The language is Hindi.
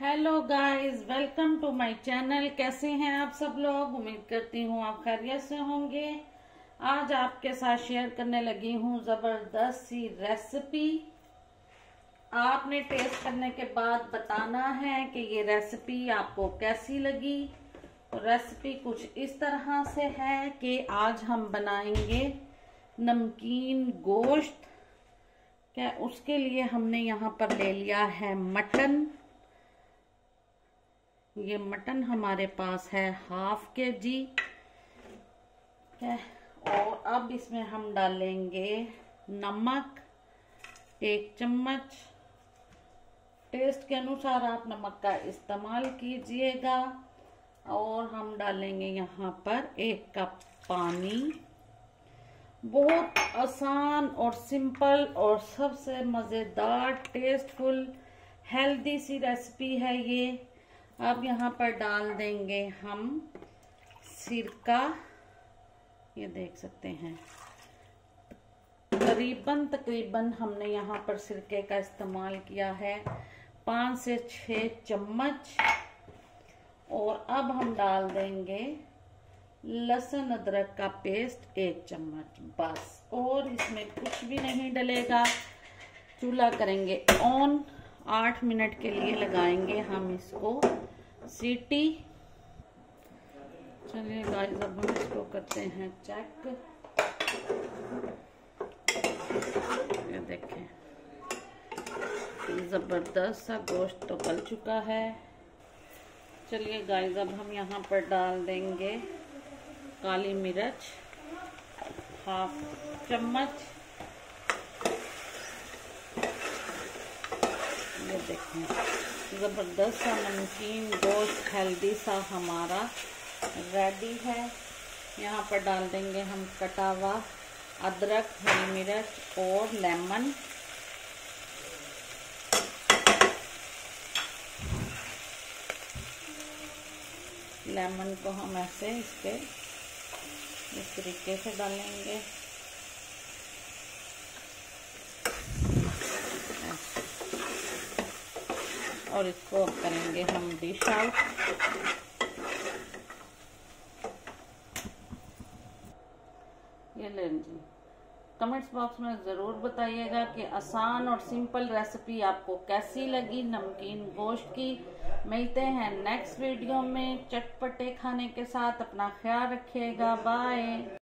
Hello guys welcome to my channel कैसे हैं आप सब लोग? उम्मीद करती हूँ आप खैरियत से होंगे। आज आपके साथ शेयर करने लगी हूँ ज़बरदस्त सी रेसिपी आपने टेस्ट करने के बाद बताना है कि ये रेसिपी आपको कैसी लगी। रेसिपी कुछ इस तरह से है कि आज हम बनाएँगे नमकीन गोश्त। क्या उसके लिए हमने यहाँ पर ले लिया है मटन। ये मटन हमारे पास है हाफ़ के जी। है, और अब इसमें हम डालेंगे नमक, एक चम्मच। टेस्ट के अनुसार आप नमक का इस्तेमाल कीजिएगा, और हम डालेंगे यहाँ पर एक कप पानी। बहुत आसान और सिंपल और सबसे मज़ेदार, टेस्टफुल, हेल्दी सी रेसिपी है ये। अब यहाँ पर डाल देंगे हम सिरका। ये देख सकते हैं। तकरीबन तकरीबन हमने यहाँ पर सिरके का इस्तेमाल किया है। पाँच से छः चम्मच। और अब हम डाल देंगे लहसुन अदरक का पेस्ट एक चम्मच। बस। और इसमें कुछ भी नहीं डलेगा। चूल्हा करेंगे ऑन। आठ मिनट के लिए लगाएँगे हम इसको। सीटी चलिए गाइस अब हम इसको करते हैं चेक ये देखें। ज़बरदस्त सा गोश्त तो गल चुका है। चलिए गाइस अब हम यहाँ पर डाल देंगे काली मिर्च हाफ़ चम्मच। ये देखें ज़बरदस्त सा नमकीन, गोश्त, हेल्दी सा हमारा। रेडी है। यहाँ पर डाल देंगे हम कटा हुआ अदरक, हरी मिर्च और लेमन। लेमन को हम ऐसे इसके इस तरीके से डालेंगे। और इसको अब करेंगे हम डिश आउट ये ले जी कमेंट्स बॉक्स में ज़रूर बताइएगा कि आसान और सिंपल रेसिपी आपको कैसी लगी नमकीन गोश्त की। मिलते हैं नेक्स्ट वीडियो में चटपटे खाने के साथ। अपना ख्याल रखिएगा। बाय।